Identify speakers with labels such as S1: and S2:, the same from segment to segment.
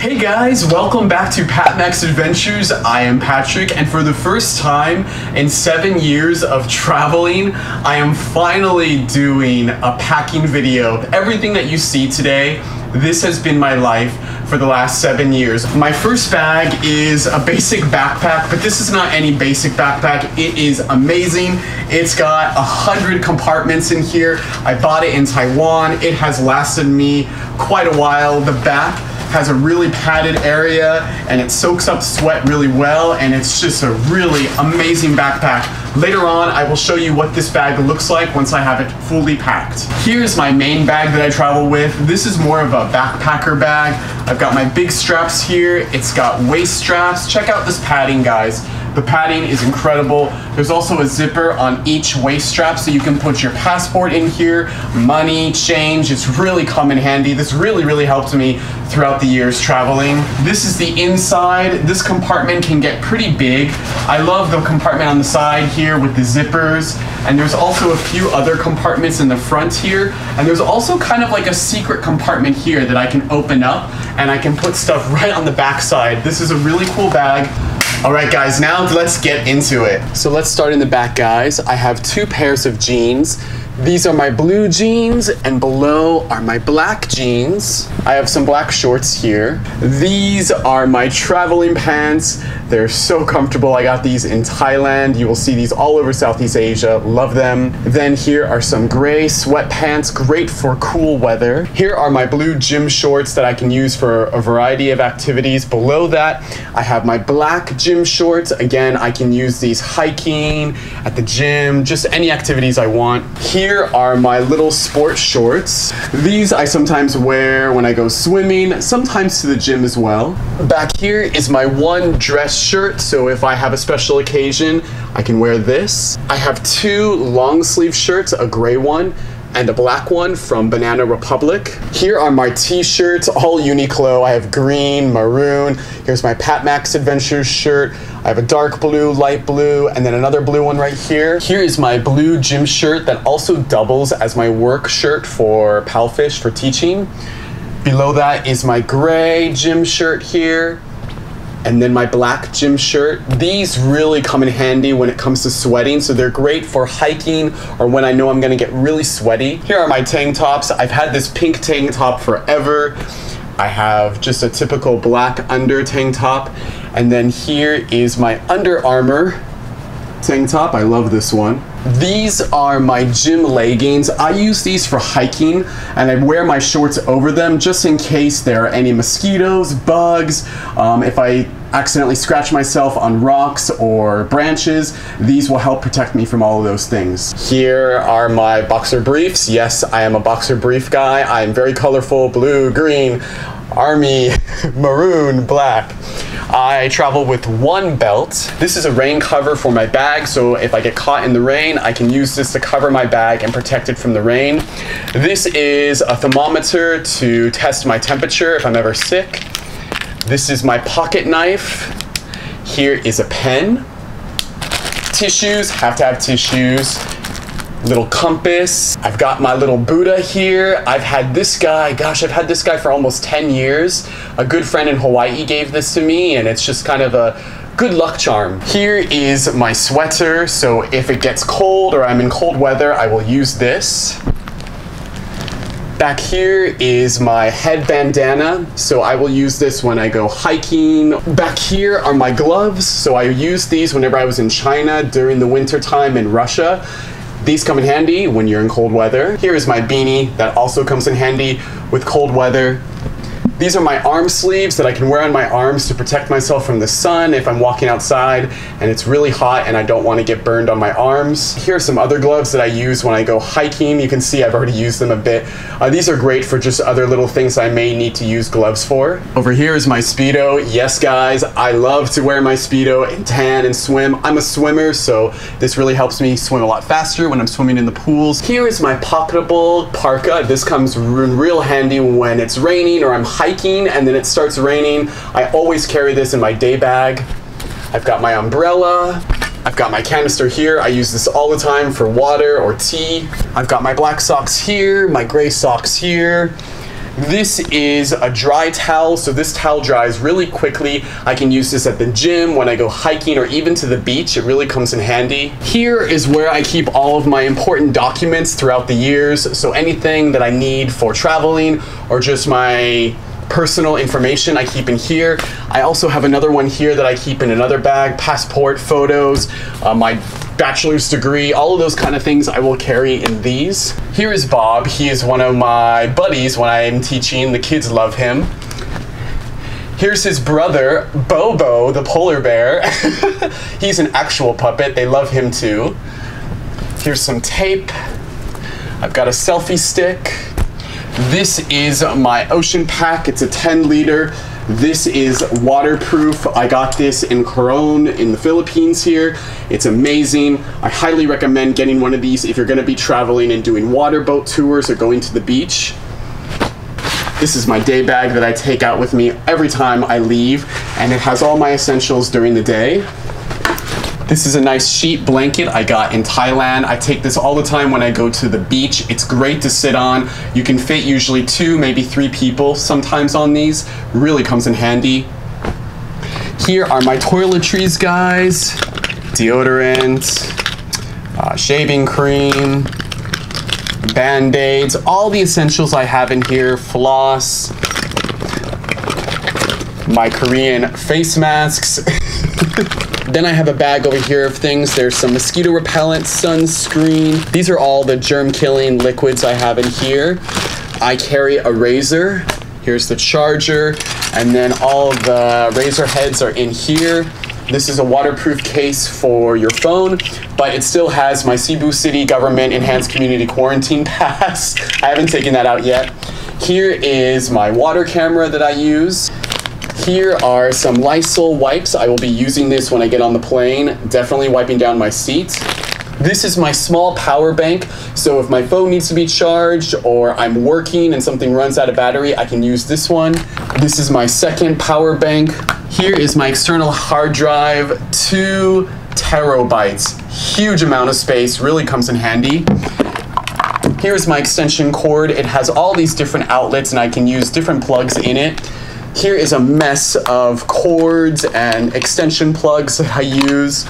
S1: Hey guys, welcome back to Patmax Adventures. I am Patrick, and for the first time in seven years of traveling, I am finally doing a packing video. Everything that you see today, this has been my life for the last seven years. My first bag is a basic backpack, but this is not any basic backpack. It is amazing. It's got a hundred compartments in here. I bought it in Taiwan. It has lasted me quite a while. The back has a really padded area and it soaks up sweat really well and it's just a really amazing backpack. Later on, I will show you what this bag looks like once I have it fully packed. Here's my main bag that I travel with. This is more of a backpacker bag. I've got my big straps here. It's got waist straps. Check out this padding, guys. The padding is incredible. There's also a zipper on each waist strap so you can put your passport in here, money, change. It's really come in handy. This really, really helped me throughout the years traveling. This is the inside. This compartment can get pretty big. I love the compartment on the side here with the zippers. And there's also a few other compartments in the front here. And there's also kind of like a secret compartment here that I can open up and I can put stuff right on the back side. This is a really cool bag. All right, guys, now let's get into it. So let's start in the back, guys. I have two pairs of jeans. These are my blue jeans, and below are my black jeans. I have some black shorts here. These are my traveling pants. They're so comfortable. I got these in Thailand. You will see these all over Southeast Asia. Love them. Then here are some gray sweatpants, great for cool weather. Here are my blue gym shorts that I can use for a variety of activities. Below that, I have my black gym shorts. Again, I can use these hiking, at the gym, just any activities I want. Here are my little sport shorts. These I sometimes wear when I go swimming, sometimes to the gym as well. Back here is my one dress shirt, so if I have a special occasion, I can wear this. I have two long sleeve shirts, a gray one and a black one from Banana Republic. Here are my t-shirts, all Uniqlo. I have green, maroon. Here's my Patmax Adventures shirt. I have a dark blue, light blue, and then another blue one right here. Here is my blue gym shirt that also doubles as my work shirt for Palfish for teaching. Below that is my gray gym shirt here and then my black gym shirt. These really come in handy when it comes to sweating, so they're great for hiking or when I know I'm gonna get really sweaty. Here are my tank tops. I've had this pink tank top forever. I have just a typical black under tank top, and then here is my Under Armour tank top. I love this one. These are my gym leggings. I use these for hiking and I wear my shorts over them just in case there are any mosquitoes, bugs, um, if I accidentally scratch myself on rocks or branches, these will help protect me from all of those things. Here are my boxer briefs. Yes, I am a boxer brief guy. I am very colorful, blue, green, army, maroon, black. I travel with one belt. This is a rain cover for my bag, so if I get caught in the rain, I can use this to cover my bag and protect it from the rain. This is a thermometer to test my temperature if I'm ever sick. This is my pocket knife. Here is a pen. Tissues, have to have tissues little compass. I've got my little Buddha here. I've had this guy, gosh, I've had this guy for almost 10 years. A good friend in Hawaii gave this to me and it's just kind of a good luck charm. Here is my sweater, so if it gets cold or I'm in cold weather, I will use this. Back here is my head bandana, so I will use this when I go hiking. Back here are my gloves, so I used these whenever I was in China during the winter time in Russia. These come in handy when you're in cold weather. Here is my beanie that also comes in handy with cold weather. These are my arm sleeves that I can wear on my arms to protect myself from the sun if I'm walking outside and it's really hot and I don't want to get burned on my arms. Here are some other gloves that I use when I go hiking. You can see I've already used them a bit. Uh, these are great for just other little things I may need to use gloves for. Over here is my Speedo. Yes, guys, I love to wear my Speedo and tan and swim. I'm a swimmer, so this really helps me swim a lot faster when I'm swimming in the pools. Here is my pocketable parka. This comes real handy when it's raining or I'm hiking hiking and then it starts raining, I always carry this in my day bag. I've got my umbrella. I've got my canister here. I use this all the time for water or tea. I've got my black socks here, my gray socks here. This is a dry towel, so this towel dries really quickly. I can use this at the gym, when I go hiking, or even to the beach. It really comes in handy. Here is where I keep all of my important documents throughout the years, so anything that I need for traveling or just my personal information I keep in here. I also have another one here that I keep in another bag, passport, photos, uh, my bachelor's degree, all of those kind of things I will carry in these. Here is Bob. He is one of my buddies when I am teaching. The kids love him. Here's his brother, Bobo, the polar bear. He's an actual puppet. They love him too. Here's some tape. I've got a selfie stick. This is my ocean pack. It's a 10 liter. This is waterproof. I got this in Coron in the Philippines here. It's amazing. I highly recommend getting one of these if you're gonna be traveling and doing water boat tours or going to the beach. This is my day bag that I take out with me every time I leave, and it has all my essentials during the day. This is a nice sheet blanket I got in Thailand. I take this all the time when I go to the beach. It's great to sit on. You can fit usually two, maybe three people sometimes on these. Really comes in handy. Here are my toiletries, guys. Deodorant, uh, shaving cream, band-aids, all the essentials I have in here, floss, my Korean face masks. Then I have a bag over here of things. There's some mosquito repellent, sunscreen. These are all the germ killing liquids I have in here. I carry a razor. Here's the charger. And then all the razor heads are in here. This is a waterproof case for your phone, but it still has my Cebu City Government Enhanced Community Quarantine Pass. I haven't taken that out yet. Here is my water camera that I use. Here are some Lysol wipes. I will be using this when I get on the plane, definitely wiping down my seat. This is my small power bank, so if my phone needs to be charged or I'm working and something runs out of battery, I can use this one. This is my second power bank. Here is my external hard drive, two terabytes. Huge amount of space, really comes in handy. Here's my extension cord. It has all these different outlets and I can use different plugs in it. Here is a mess of cords and extension plugs that I use.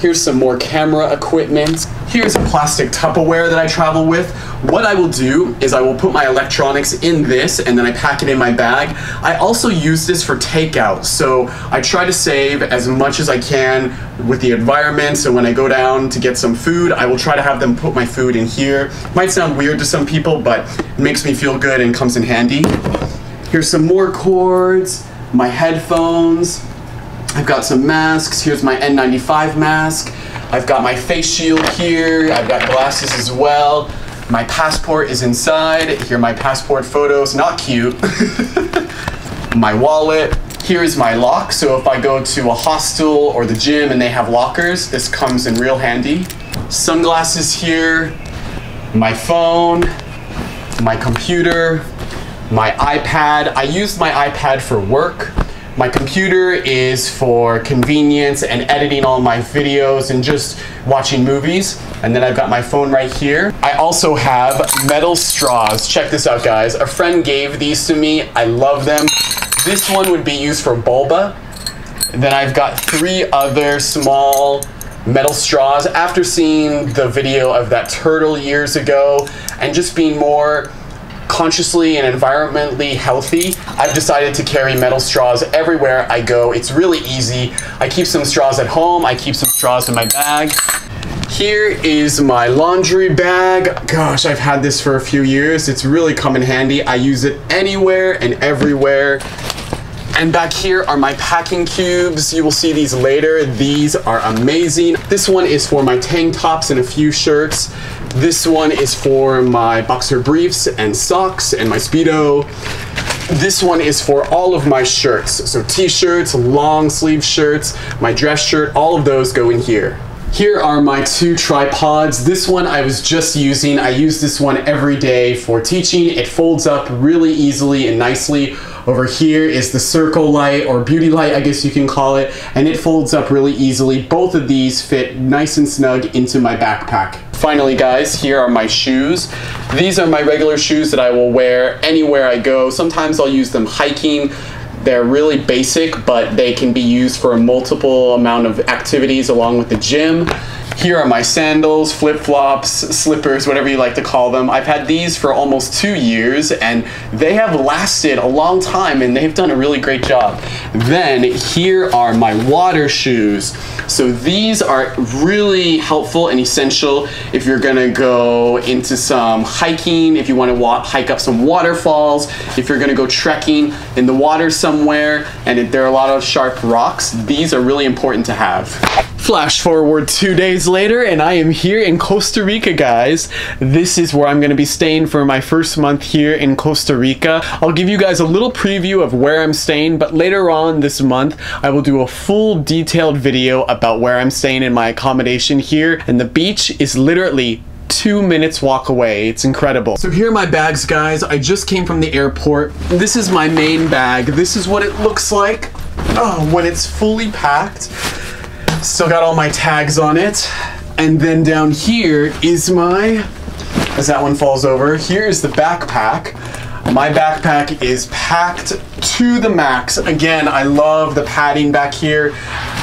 S1: Here's some more camera equipment. Here's a plastic Tupperware that I travel with. What I will do is I will put my electronics in this and then I pack it in my bag. I also use this for takeout, so I try to save as much as I can with the environment. So when I go down to get some food, I will try to have them put my food in here. Might sound weird to some people, but it makes me feel good and comes in handy. Here's some more cords, my headphones. I've got some masks. Here's my N95 mask. I've got my face shield here. I've got glasses as well. My passport is inside. Here my passport photos. Not cute. my wallet. Here is my lock. So if I go to a hostel or the gym and they have lockers, this comes in real handy. Sunglasses here. My phone. My computer my iPad. I use my iPad for work. My computer is for convenience and editing all my videos and just watching movies. And then I've got my phone right here. I also have metal straws. Check this out, guys. A friend gave these to me. I love them. This one would be used for boba. Then I've got three other small metal straws. After seeing the video of that turtle years ago and just being more consciously and environmentally healthy, I've decided to carry metal straws everywhere I go. It's really easy. I keep some straws at home, I keep some straws in my bag. Here is my laundry bag. Gosh, I've had this for a few years. It's really come in handy. I use it anywhere and everywhere. And back here are my packing cubes. You will see these later. These are amazing. This one is for my tank tops and a few shirts. This one is for my boxer briefs and socks and my Speedo. This one is for all of my shirts. So t-shirts, long sleeve shirts, my dress shirt, all of those go in here. Here are my two tripods. This one I was just using. I use this one every day for teaching. It folds up really easily and nicely. Over here is the circle light or beauty light, I guess you can call it, and it folds up really easily. Both of these fit nice and snug into my backpack. Finally guys, here are my shoes. These are my regular shoes that I will wear anywhere I go. Sometimes I'll use them hiking. They're really basic, but they can be used for a multiple amount of activities along with the gym. Here are my sandals, flip-flops, slippers, whatever you like to call them. I've had these for almost two years and they have lasted a long time and they've done a really great job. Then here are my water shoes. So these are really helpful and essential if you're gonna go into some hiking, if you wanna walk, hike up some waterfalls, if you're gonna go trekking in the water somewhere and if there are a lot of sharp rocks, these are really important to have. Flash forward two days later and I am here in Costa Rica guys. This is where I'm going to be staying for my first month here in Costa Rica. I'll give you guys a little preview of where I'm staying but later on this month I will do a full detailed video about where I'm staying in my accommodation here and the beach is literally two minutes walk away. It's incredible. So here are my bags, guys. I just came from the airport. This is my main bag. This is what it looks like oh, when it's fully packed. Still got all my tags on it. And then down here is my, as that one falls over, here is the backpack. My backpack is packed to the max. Again, I love the padding back here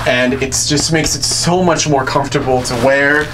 S1: and it just makes it so much more comfortable to wear.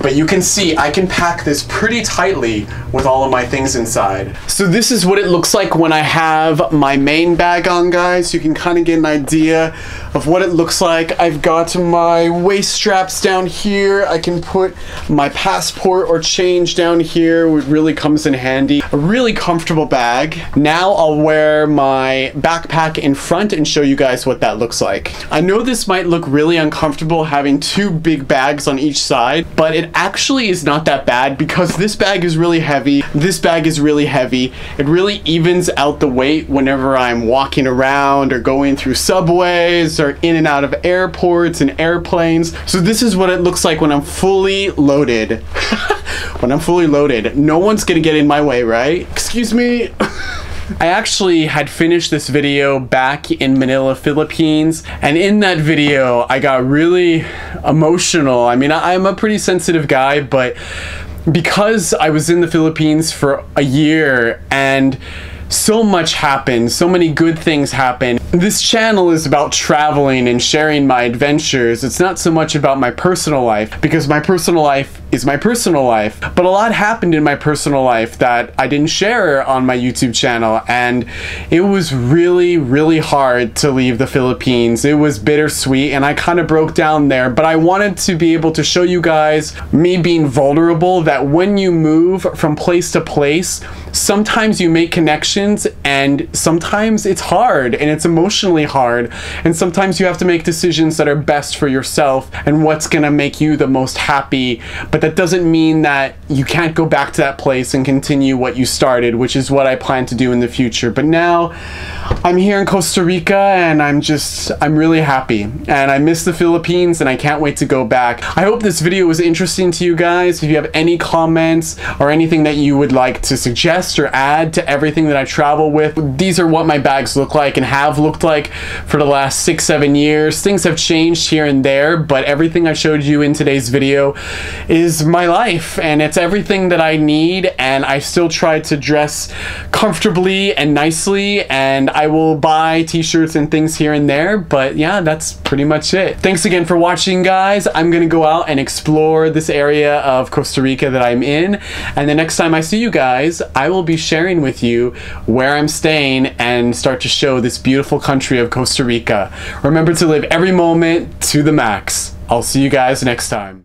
S1: But you can see I can pack this pretty tightly with all of my things inside. So this is what it looks like when I have my main bag on, guys. You can kind of get an idea of what it looks like. I've got my waist straps down here. I can put my passport or change down here, which really comes in handy. A really comfortable bag. Now I'll wear my backpack in front and show you guys what that looks like. I know this might look really uncomfortable having two big bags on each side, but it actually is not that bad because this bag is really heavy, this bag is really heavy. It really evens out the weight whenever I'm walking around or going through subways or in and out of airports and airplanes. So this is what it looks like when I'm fully loaded. when I'm fully loaded. No one's gonna get in my way, right? Excuse me. I actually had finished this video back in Manila, Philippines, and in that video, I got really emotional. I mean, I'm a pretty sensitive guy, but because I was in the Philippines for a year and so much happened, so many good things happened. This channel is about traveling and sharing my adventures. It's not so much about my personal life because my personal life is my personal life. But a lot happened in my personal life that I didn't share on my YouTube channel and it was really, really hard to leave the Philippines. It was bittersweet and I kind of broke down there, but I wanted to be able to show you guys me being vulnerable that when you move from place to place, sometimes you make connections and sometimes it's hard and it's emotionally hard and sometimes you have to make decisions that are best for yourself and what's gonna make you the most happy but that doesn't mean that you can't go back to that place and continue what you started which is what I plan to do in the future but now I'm here in Costa Rica and I'm just I'm really happy and I miss the Philippines and I can't wait to go back I hope this video was interesting to you guys if you have any comments or anything that you would like to suggest or add to everything that I travel with. These are what my bags look like and have looked like for the last six, seven years. Things have changed here and there, but everything I showed you in today's video is my life and it's everything that I need and I still try to dress comfortably and nicely and I will buy t-shirts and things here and there, but yeah, that's pretty much it. Thanks again for watching, guys. I'm gonna go out and explore this area of Costa Rica that I'm in, and the next time I see you guys, I will be sharing with you where I'm staying and start to show this beautiful country of Costa Rica. Remember to live every moment to the max. I'll see you guys next time.